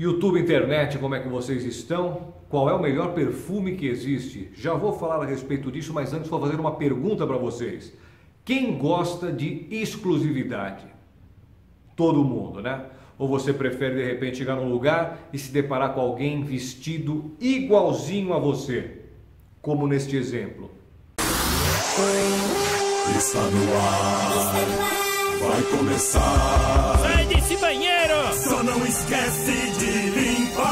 YouTube, internet, como é que vocês estão? Qual é o melhor perfume que existe? Já vou falar a respeito disso, mas antes vou fazer uma pergunta para vocês. Quem gosta de exclusividade? Todo mundo, né? Ou você prefere de repente chegar num lugar e se deparar com alguém vestido igualzinho a você? Como neste exemplo. Está no ar, vai começar. Sai desse banheiro! Só não esquece de limpar.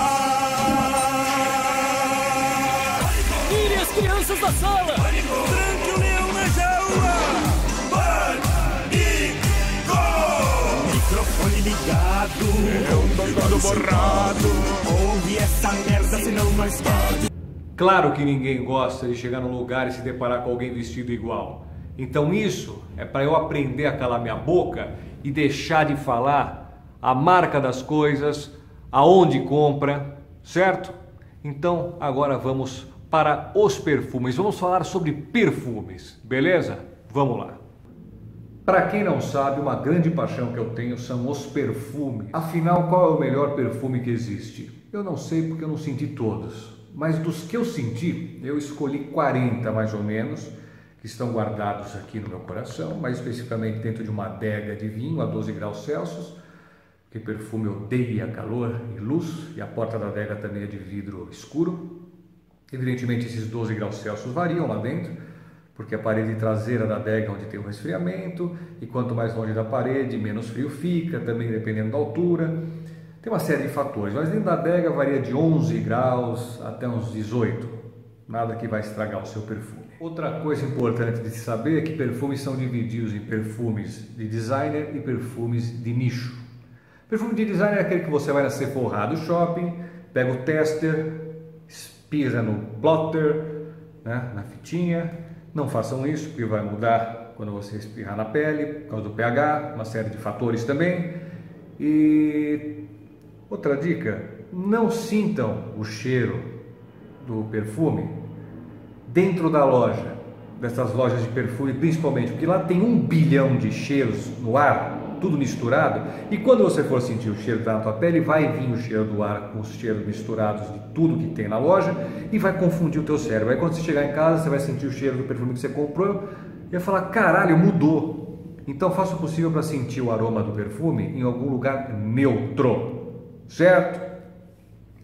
Tire as crianças da sala! Tranque o leão na jaula. Pânico. Microfone ligado. É um doidado borrado. Ouve essa merda, senão nós pode. Claro que ninguém gosta de chegar num lugar e se deparar com alguém vestido igual. Então isso é para eu aprender a calar minha boca e deixar de falar a marca das coisas, aonde compra, certo? Então agora vamos para os perfumes. Vamos falar sobre perfumes, beleza? Vamos lá. Para quem não sabe, uma grande paixão que eu tenho são os perfumes. Afinal, qual é o melhor perfume que existe? Eu não sei porque eu não senti todos, mas dos que eu senti, eu escolhi 40 mais ou menos, que estão guardados aqui no meu coração, mais especificamente dentro de uma adega de vinho a 12 graus Celsius, que perfume odeia calor e luz, e a porta da adega também é de vidro escuro. Evidentemente, esses 12 graus Celsius variam lá dentro, porque a parede traseira da adega é onde tem o resfriamento, e quanto mais longe da parede, menos frio fica, também dependendo da altura. Tem uma série de fatores, mas dentro da adega varia de 11 graus até uns 18. Nada que vai estragar o seu perfume. Outra coisa importante de se saber é que perfumes são divididos em perfumes de designer e perfumes de nicho. Perfume de designer é aquele que você vai na Sephora do shopping, pega o tester, espirra no plotter, né, na fitinha. Não façam isso, porque vai mudar quando você espirrar na pele, por causa do pH, uma série de fatores também. E outra dica, não sintam o cheiro do perfume dentro da loja, dessas lojas de perfume, principalmente, porque lá tem um bilhão de cheiros no ar, tudo misturado, e quando você for sentir o cheiro na tua pele, vai vir o cheiro do ar com os cheiros misturados de tudo que tem na loja e vai confundir o teu cérebro. Aí quando você chegar em casa, você vai sentir o cheiro do perfume que você comprou e vai falar, caralho, mudou. Então faça o possível para sentir o aroma do perfume em algum lugar neutro, certo?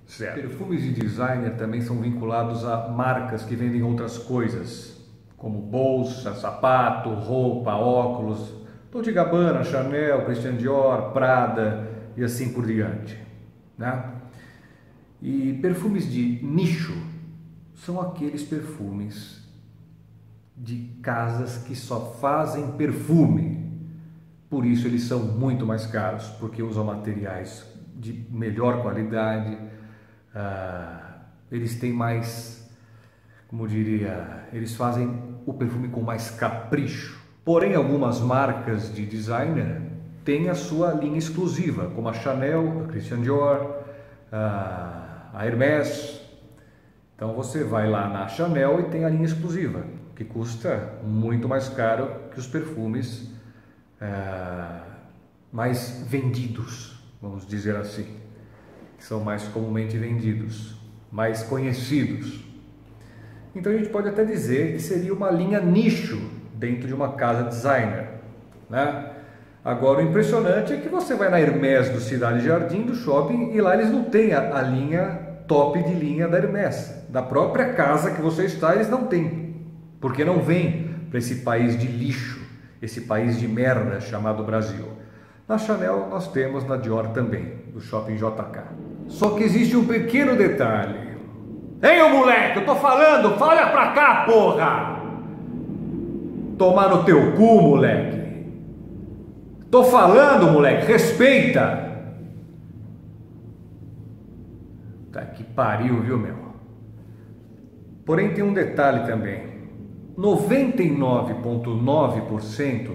Certo. Perfumes de designer também são vinculados a marcas que vendem outras coisas, como bolsa, sapato, roupa, óculos, Dolce Gabbana, Chanel, Christian Dior, Prada e assim por diante. Né? E perfumes de nicho são aqueles perfumes de casas que só fazem perfume. Por isso eles são muito mais caros, porque usam materiais de melhor qualidade, ah, eles têm mais, como diria, eles fazem o perfume com mais capricho. Porém, algumas marcas de designer têm a sua linha exclusiva, como a Chanel, a Christian Dior, a Hermès. Então você vai lá na Chanel e tem a linha exclusiva, que custa muito mais caro que os perfumes ah, mais vendidos, vamos dizer assim que são mais comumente vendidos, mais conhecidos. Então a gente pode até dizer que seria uma linha nicho dentro de uma casa designer, né? Agora o impressionante é que você vai na Hermès do Cidade Jardim do shopping e lá eles não têm a, a linha top de linha da Hermès, da própria casa que você está eles não têm, porque não vem para esse país de lixo, esse país de merda chamado Brasil. Na Chanel nós temos na Dior também, do shopping JK. Só que existe um pequeno detalhe. Ei, ô moleque, eu tô falando, fala pra cá, porra! Tomar no teu cu, moleque. Tô falando, moleque, respeita. Tá que pariu, viu, meu? Porém tem um detalhe também. 99,9%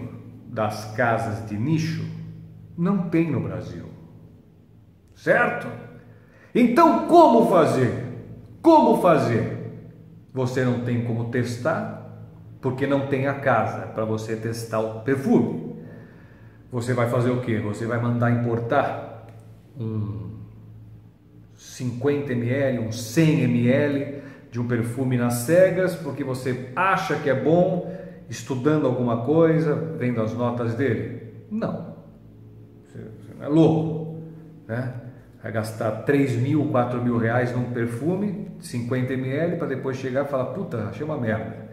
das casas de nicho não tem no Brasil. Certo? Então, como fazer? Como fazer? Você não tem como testar, porque não tem a casa para você testar o perfume. Você vai fazer o que? Você vai mandar importar um 50 ml, uns 100 ml de um perfume nas cegas, porque você acha que é bom, estudando alguma coisa, vendo as notas dele? Não. Você, não é louco, né? Vai gastar 3 mil, 4 mil reais num perfume, 50 ml, para depois chegar e falar, puta, achei uma merda.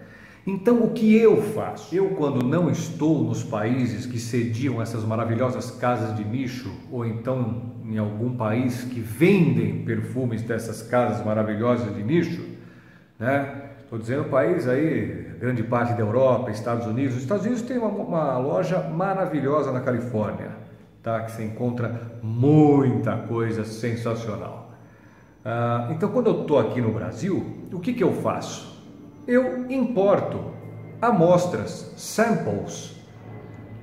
Então, o que eu faço? Eu, quando não estou nos países que sediam essas maravilhosas casas de nicho, ou então em algum país que vendem perfumes dessas casas maravilhosas de nicho, né? Estou dizendo país aí, grande parte da Europa, Estados Unidos. Os Estados Unidos tem uma, uma loja maravilhosa na Califórnia, tá? Que você encontra muita coisa sensacional. Ah, então, quando eu estou aqui no Brasil, o que, que eu faço? eu importo amostras, samples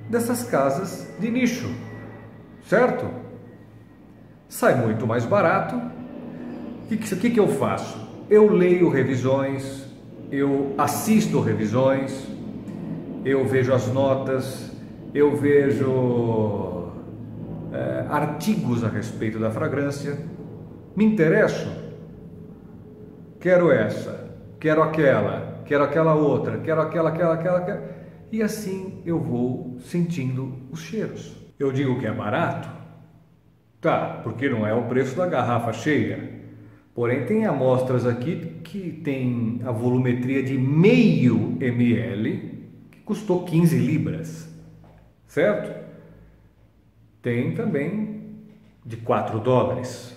dessas casas de nicho, certo? Sai muito mais barato. O que, que, que eu faço? Eu leio revisões, eu assisto revisões, eu vejo as notas, eu vejo artigos a respeito da fragrância, me interesso, quero essa, quero aquela, quero aquela outra, quero aquela, aquela, aquela, aquela. E assim eu vou sentindo os cheiros. Eu digo que é barato? Tá, porque não é o preço da garrafa cheia. Porém, tem amostras aqui que tem a volumetria de meio ml, que custou 15 libras, certo? Tem também de 4 dólares,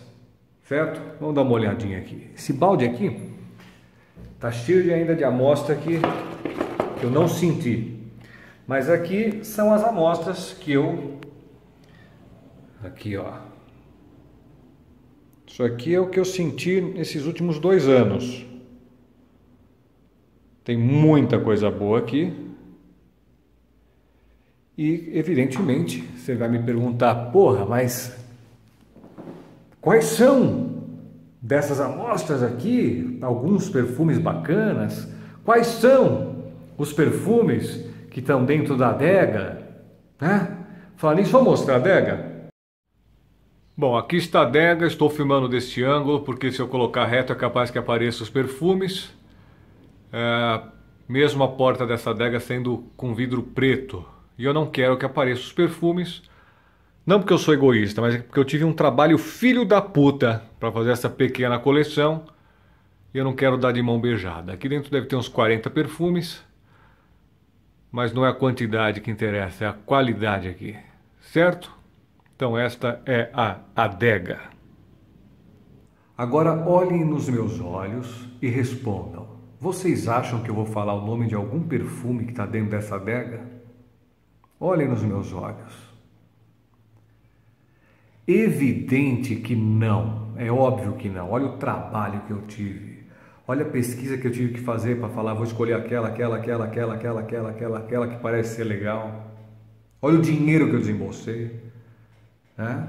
certo? Vamos dar uma olhadinha aqui. Esse balde aqui Tá cheio de ainda de amostra que, que eu não senti. Mas aqui são as amostras que eu aqui, ó. Isso aqui é o que eu senti nesses últimos dois anos. Tem muita coisa boa aqui. E, evidentemente, você vai me perguntar, porra, mas quais são dessas amostras aqui, alguns perfumes bacanas. Quais são os perfumes que estão dentro da adega? Né? Falar nisso, vou mostrar a adega. Bom, aqui está a adega, estou filmando deste ângulo, porque se eu colocar reto é capaz que apareçam os perfumes. É, mesmo a porta dessa adega sendo com vidro preto. E eu não quero que apareçam os perfumes, não porque eu sou egoísta, mas é porque eu tive um trabalho filho da puta para fazer essa pequena coleção e eu não quero dar de mão beijada. Aqui dentro deve ter uns 40 perfumes, mas não é a quantidade que interessa, é a qualidade aqui, certo? Então esta é a adega. Agora olhem nos meus olhos e respondam. Vocês acham que eu vou falar o nome de algum perfume que está dentro dessa adega? Olhem nos meus olhos. Evidente que não, é óbvio que não. Olha o trabalho que eu tive. Olha a pesquisa que eu tive que fazer para falar, vou escolher aquela, aquela, aquela, aquela, aquela, aquela, aquela, aquela que parece ser legal. Olha o dinheiro que eu desembolsei. Né?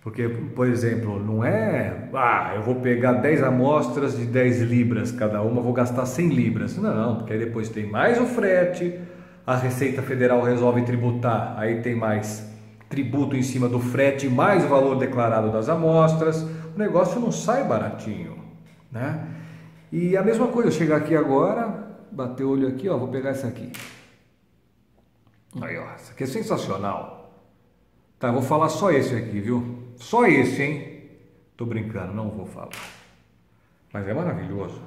Porque, por exemplo, não é, ah, eu vou pegar 10 amostras de 10 libras cada uma, vou gastar 100 libras. Não, porque aí depois tem mais o frete, a Receita Federal resolve tributar, aí tem mais tributo em cima do frete mais o valor declarado das amostras, o negócio não sai baratinho, né? E a mesma coisa, eu chegar aqui agora, bater o olho aqui, ó, vou pegar essa aqui. Aí, ó, essa aqui é sensacional. Tá, vou falar só esse aqui, viu? Só esse, hein? Tô brincando, não vou falar. Mas é maravilhoso.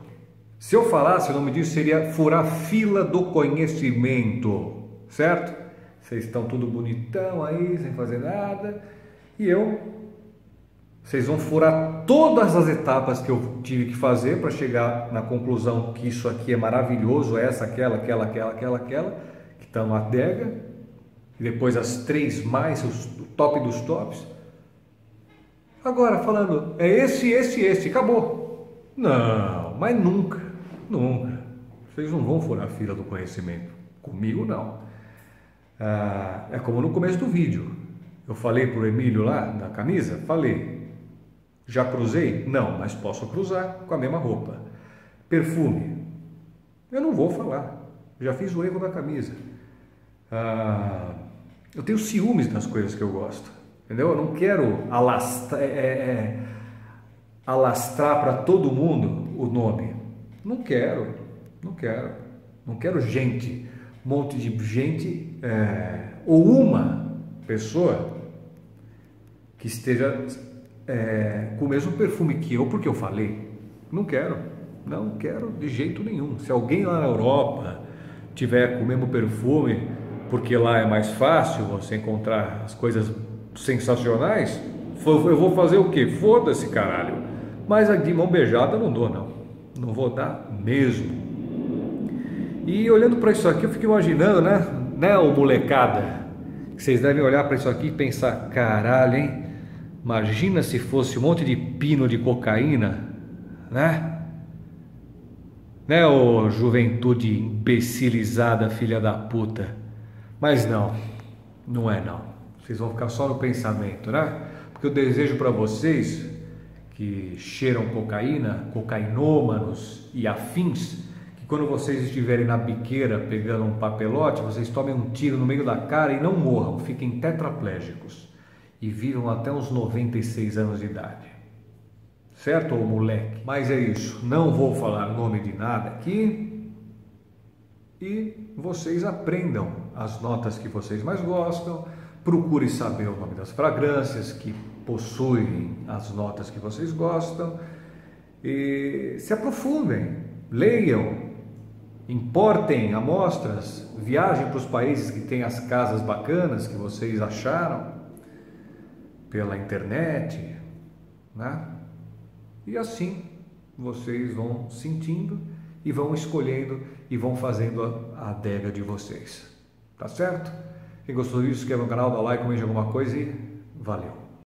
Se eu falasse, o nome disso seria furar fila do conhecimento, certo? Vocês estão tudo bonitão aí, sem fazer nada. E eu, vocês vão furar todas as etapas que eu tive que fazer para chegar na conclusão que isso aqui é maravilhoso, essa, aquela, aquela, aquela, aquela, aquela, que estão na adega. E depois as três mais, o top dos tops. Agora falando, é esse, esse, esse, acabou. Não, mas nunca, nunca. Vocês não vão furar a fila do conhecimento. Comigo não. Ah, é como no começo do vídeo. Eu falei para o Emílio lá na camisa? Falei. Já cruzei? Não, mas posso cruzar com a mesma roupa. Perfume? Eu não vou falar. Já fiz o erro da camisa. Ah, eu tenho ciúmes das coisas que eu gosto. Entendeu? Eu não quero alastrar. É, é, é, alastrar para todo mundo o nome. Não quero, não quero, não quero gente, um monte de gente é, ou uma pessoa que esteja é, com o mesmo perfume que eu, porque eu falei. Não quero, não quero de jeito nenhum. Se alguém lá na Europa tiver com o mesmo perfume, porque lá é mais fácil você encontrar as coisas sensacionais, eu vou fazer o quê? Foda-se, caralho. Mas de mão beijada não dou, não. Não vou dar mesmo. E olhando para isso aqui, eu fico imaginando, né? Né, ô molecada? Vocês devem olhar para isso aqui e pensar: caralho, hein? Imagina se fosse um monte de pino de cocaína, né? Né, ô juventude imbecilizada, filha da puta. Mas não, não é não. Vocês vão ficar só no pensamento, né? Porque eu desejo para vocês que cheiram cocaína, cocainômanos e afins, que quando vocês estiverem na biqueira pegando um papelote, vocês tomem um tiro no meio da cara e não morram, fiquem tetraplégicos e vivam até uns 96 anos de idade. Certo, ô moleque? Mas é isso, não vou falar nome de nada aqui e vocês aprendam as notas que vocês mais gostam, procure saber o nome das fragrâncias que possuem as notas que vocês gostam e se aprofundem, leiam, importem amostras, viajem para os países que têm as casas bacanas que vocês acharam pela internet, né? E assim vocês vão sentindo e vão escolhendo e vão fazendo a, adega de vocês. Tá certo? Quem gostou disso, quer no canal, dá like, comente alguma coisa e valeu!